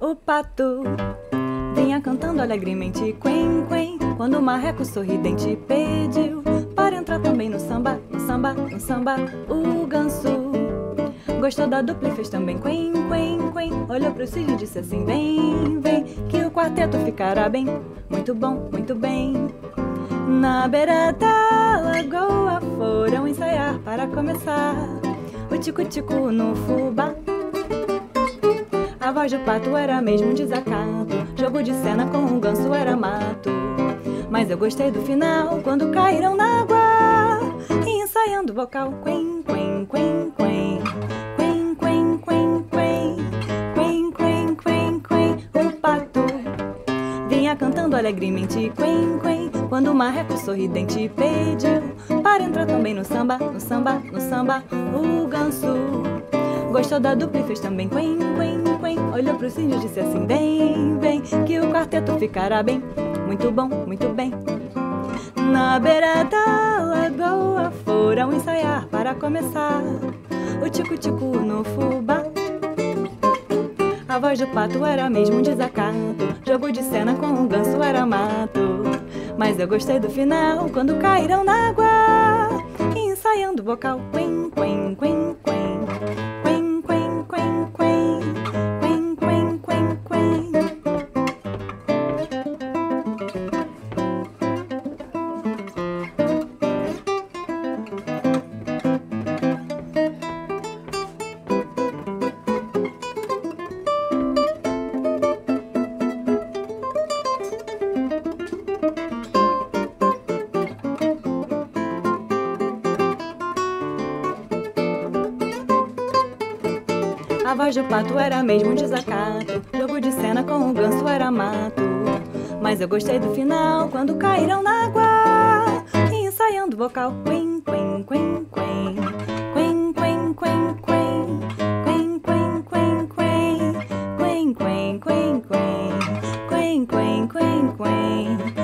O pato vinha cantando alegremente, quen, quen, quando o marreco sorridente pediu para entrar também no samba, no samba, no samba. O ganso gostou da dupla e fez também quen, quen, quen. Olhou pro cisne e disse assim: Vem, vem, que o quarteto ficará bem, muito bom, muito bem. Na beira da lagoa foram ensaiar para começar o tico-tico no fubá. A voz do pato era mesmo um desacato, jogo de cena com um ganso era mato. Mas eu gostei do final quando caíram na água, e ensaiando o vocal quen, quen, quen, quen. Quen, quen, quen, quen. Quen, quen, quen, quen. O pato vinha cantando alegremente quen, quen, quando o marreco sorridente pediu para entrar também no samba, no samba, no samba. O ganso gostou da dupla e fez também quen, quen, quen. Olhou pro cisne e disse assim: Vem, vem, que o quarteto ficará bem, muito bom, muito bem. Na beira da lagoa foram ensaiar para começar o tico-tico no fubá. A voz do pato era mesmo um desacato. Jogo de cena com o ganso era mato. Mas eu gostei do final quando caíram na água. Ensaiando o vocal. Quen, quen, quen. A voz do pato era mesmo um desacato. Jogo de cena com o ganso era mato. Mas eu gostei do final quando caíram na água. E ensaiando o vocal. Quen, quen, quen, quen. Quen, quen, quen, quen. Quen, quen, quen, quen. Quen, quen, quen, quen. Quen, quen, quen, quen.